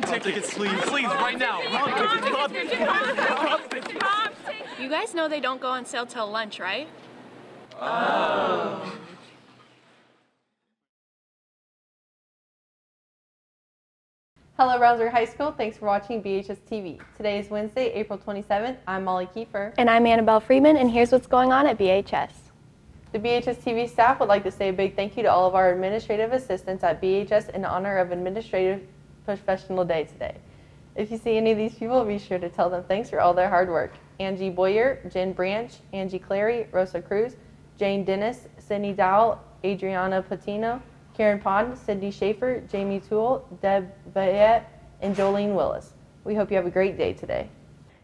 Prom tickets, please. Please, right now. Prom tickets. Prom tickets. You guys know they don't go on sale till lunch, right? Oh. Hello, Brownsburg High School. Thanks for watching BHS TV. Today is Wednesday, April 27th. I'm Molly Kiefer. And I'm Annabelle Freeman, and here's what's going on at BHS. The BHS TV staff would like to say a big thank you to all of our administrative assistants at BHS in honor of Administrative Professional Day today. If you see any of these people, be sure to tell them thanks for all their hard work. Angie Boyer, Jen Branch, Angie Clary, Rosa Cruz, Jane Dennis, Sydney Dowell, Adriana Patino, Karen Pond, Sydney Schaefer, Jamie Toole, Deb Bayette, and Jolene Willis. We hope you have a great day today.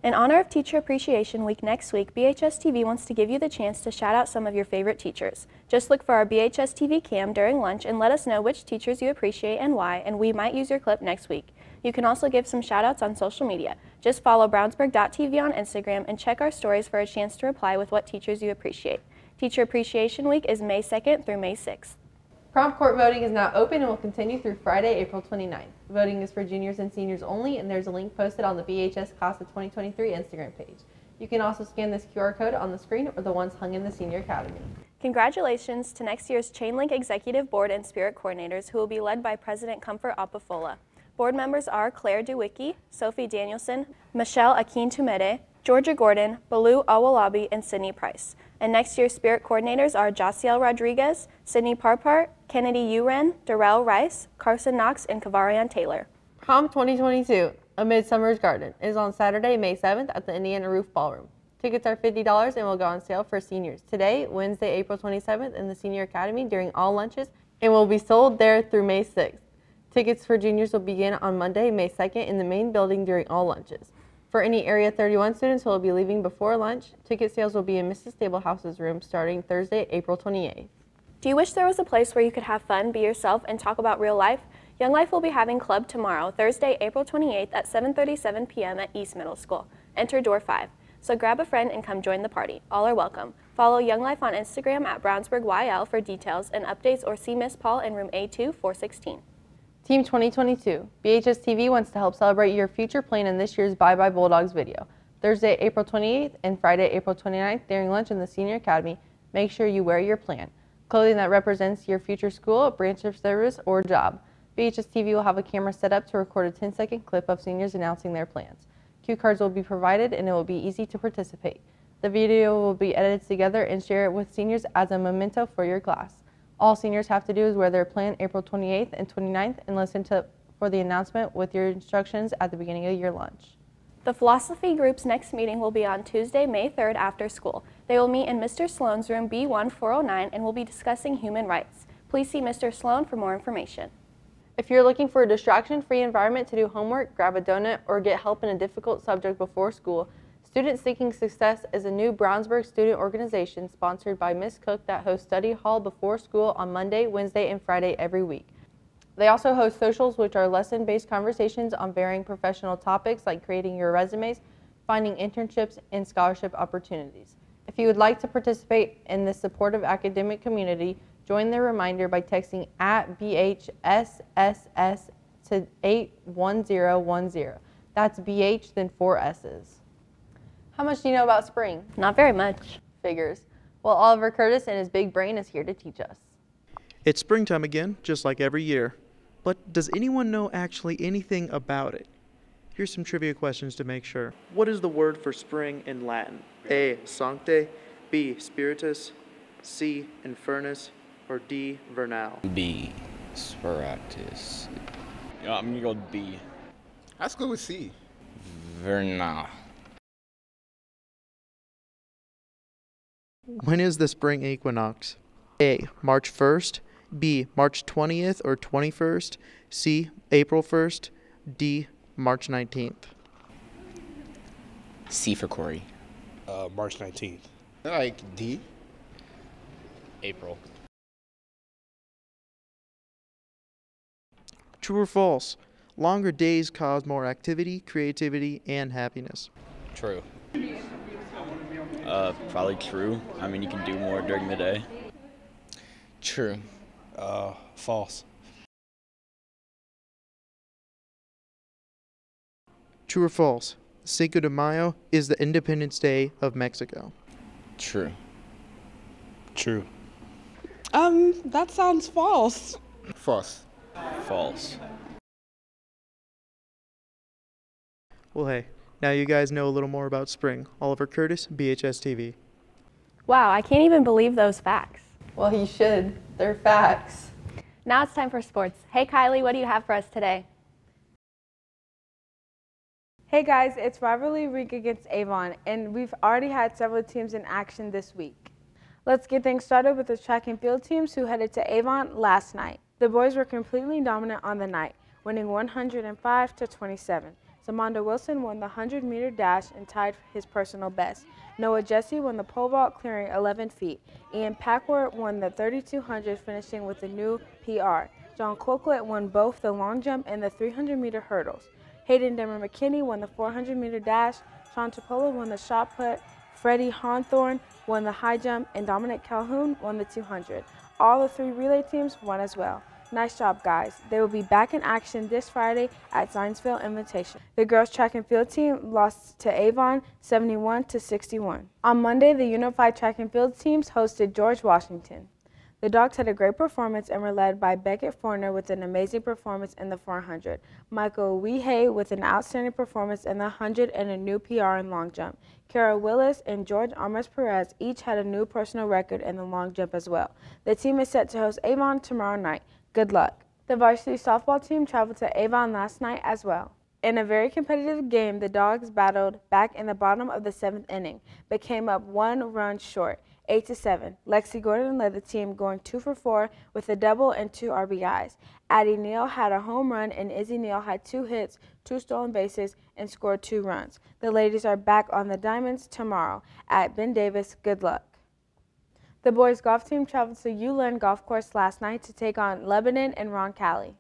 In honor of Teacher Appreciation Week next week, BHS TV wants to give you the chance to shout out some of your favorite teachers. Just look for our BHS TV cam during lunch and let us know which teachers you appreciate and why, and we might use your clip next week. You can also give some shout outs on social media. Just follow Brownsburg.tv on Instagram and check our stories for a chance to reply with what teachers you appreciate. Teacher Appreciation Week is May 2nd through May 6th. Prom court voting is now open and will continue through Friday, April 29th. Voting is for juniors and seniors only, and there's a link posted on the BHS Class of 2023 Instagram page. You can also scan this QR code on the screen or the ones hung in the Senior Academy. Congratulations to next year's Chainlink Executive Board and Spirit Coordinators who will be led by President Comfort Apafola. Board members are Claire Dewicki, Sophie Danielson, Michelle Akin Tumede, Georgia Gordon, Baloo Awalabi, and Sydney Price. And next year's Spirit Coordinators are Josiel Rodriguez, Sydney Parpart, Kennedy Uren, Darrell Rice, Carson Knox, and Kavarian Taylor. Prom 2022, A Midsummer's Garden, is on Saturday, May 7th at the Indiana Roof Ballroom. Tickets are $50 and will go on sale for seniors today, Wednesday, April 27th, in the Senior Academy during all lunches and will be sold there through May 6th. Tickets for juniors will begin on Monday, May 2nd, in the main building during all lunches. For any Area 31 students who will be leaving before lunch, ticket sales will be in Mrs. Stablehouse's room starting Thursday, April 28th. Do you wish there was a place where you could have fun, be yourself, and talk about real life? Young Life will be having club tomorrow, Thursday, April 28th at 7:37 p.m. at East Middle School. Enter door 5. So grab a friend and come join the party. All are welcome. Follow Young Life on Instagram at BrownsburgYL for details and updates or see Miss Paul in room A2 416. Team 2022. BHS TV wants to help celebrate your future plan in this year's Bye Bye Bulldogs video. Thursday, April 28th and Friday, April 29th during lunch in the Senior Academy, make sure you wear your plan. Clothing that represents your future school, branch of service, or job. BHS TV will have a camera set up to record a 10 second clip of seniors announcing their plans. Cue cards will be provided and it will be easy to participate. The video will be edited together and share it with seniors as a memento for your class. All seniors have to do is wear their plan April 28th and 29th and listen to for the announcement with your instructions at the beginning of your lunch. The philosophy group's next meeting will be on Tuesday, May 3rd after school. They will meet in Mr. Sloan's room B1409 and will be discussing human rights. Please see Mr. Sloan for more information. If you're looking for a distraction-free environment to do homework, grab a donut, or get help in a difficult subject before school, Student Seeking Success is a new Brownsburg student organization sponsored by Ms. Cook that hosts study hall before school on Monday, Wednesday, and Friday every week. They also host socials, which are lesson-based conversations on varying professional topics like creating your resumes, finding internships, and scholarship opportunities. If you would like to participate in this supportive academic community, Join the reminder by texting at BHSSS to 81010. That's BH, then four S's. How much do you know about spring? Not very much. Figures. Well, Oliver Curtis and his big brain is here to teach us. It's springtime again, just like every year. But does anyone know actually anything about it? Here's some trivia questions to make sure. What is the word for spring in Latin? A. Sancte. B. Spiritus. C. Infernus or D, Vernal? B, Spiritus. Yeah, I'm gonna go B. Let's go with C. Vernal. When is the spring equinox? A. March 1st. B. March 20th or 21st. C. April 1st. D. March 19th. C for Corey. Uh, March 19th. Like D. April. True or false? Longer days cause more activity, creativity, and happiness. True. Uh, probably true. I mean, you can do more during the day. True. Uh, false. True or false? Cinco de Mayo is the Independence Day of Mexico. True. True. Um, that sounds false. False. False. Well, hey, now you guys know a little more about spring. Oliver Curtis, BHS TV. Wow, I can't even believe those facts. Well, you should. They're facts. Now it's time for sports. Hey Kylie, what do you have for us today? Hey guys, it's rivalry week against Avon, and we've already had several teams in action this week. Let's get things started with the track and field teams who headed to Avon last night. The boys were completely dominant on the night, winning 105 to 27. Zamanda Wilson won the 100 meter dash and tied his personal best. Noah Jesse won the pole vault, clearing 11 feet. Ian Packworth won the 3200, finishing with a new PR. John Colquitt won both the long jump and the 300 meter hurdles. Hayden Demmer McKinney won the 400 meter dash. Sean Topola won the shot put. Freddie Hawthorne won the high jump, and Dominic Calhoun won the 200. All the three relay teams won as well. Nice job, guys. They will be back in action this Friday at Zionsville Invitation. The girls track and field team lost to Avon 71 to 61. On Monday, the unified track and field teams hosted George Washington. The Dogs had a great performance and were led by Beckett Forner with an amazing performance in the 400, Michael Weehay with an outstanding performance in the 100 and a new PR in long jump. Kara Willis and George Armas Perez each had a new personal record in the long jump as well. The team is set to host Avon tomorrow night. Good luck. The varsity softball team traveled to Avon last night as well. In a very competitive game, the Dogs battled back in the bottom of the seventh inning, but came up one run short. 8 to 7. Lexi Gordon led the team going 2 for 4 with a double and 2 RBIs. Addie Neal had a home run and Izzy Neal had 2 hits, 2 stolen bases and scored 2 runs. The ladies are back on the Diamonds tomorrow at Ben Davis. Good luck. The boys golf team traveled to Ulen Golf Course last night to take on Lebanon and Roncalli.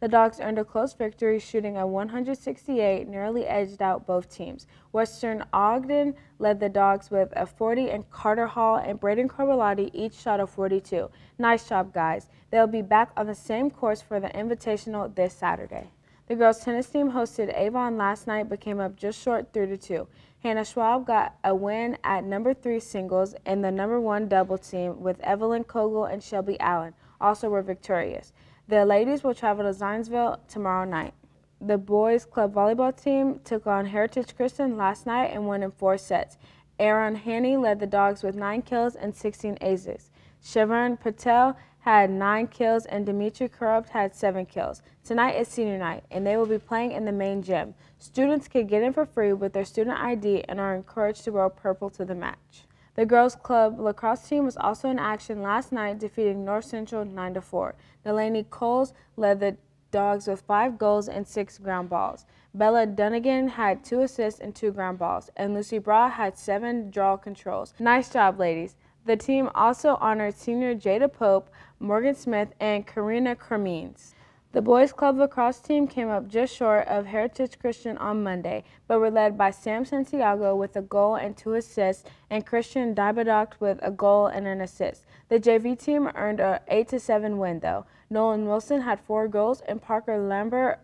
The Dogs earned a close victory, shooting a 168, nearly edged out both teams. Weston Ogden led the Dogs with a 40, and Carter Hall and Braden Carbolati each shot a 42. Nice job, guys. They'll be back on the same course for the Invitational this Saturday. The girls' tennis team hosted Avon last night but came up just short 3 to 2. Hannah Schwab got a win at number 3 singles, and the number 1 double team with Evelyn Kogel and Shelby Allen also were victorious. The ladies will travel to Zionsville tomorrow night. The boys club volleyball team took on Heritage Christian last night and won in four sets. Aaron Haney led the dogs with nine kills and 16 aces. Shavern Patel had nine kills and Dimitri Corrupt had seven kills. Tonight is senior night and they will be playing in the main gym. Students can get in for free with their student ID and are encouraged to wear purple to the match. The girls' club lacrosse team was also in action last night, defeating North Central 9 4. Delaney Coles led the Dogs with five goals and six ground balls. Bella Dunnigan had two assists and two ground balls, and Lucy Bra had seven draw controls. Nice job, ladies. The team also honored senior Jada Pope, Morgan Smith, and Karina Cremines. The boys club lacrosse team came up just short of Heritage Christian on Monday, but were led by Sam Santiago with a goal and two assists, and Christian Dibadoct with a goal and an assist. The JV team earned a 8-7 win, though. Nolan Wilson had four goals, and Parker Lambert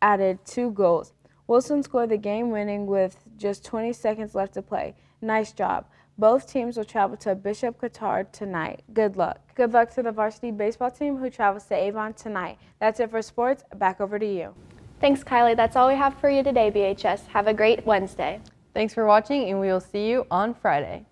added two goals. Wilson scored the game winning with just 20 seconds left to play. Nice job. Both teams will travel to Bishop Chatard tonight. Good luck. Good luck to the varsity baseball team who travels to Avon tonight. That's it for sports. Back over to you. Thanks, Kylie. That's all we have for you today, BHS. Have a great Wednesday. Thanks for watching, and we will see you on Friday.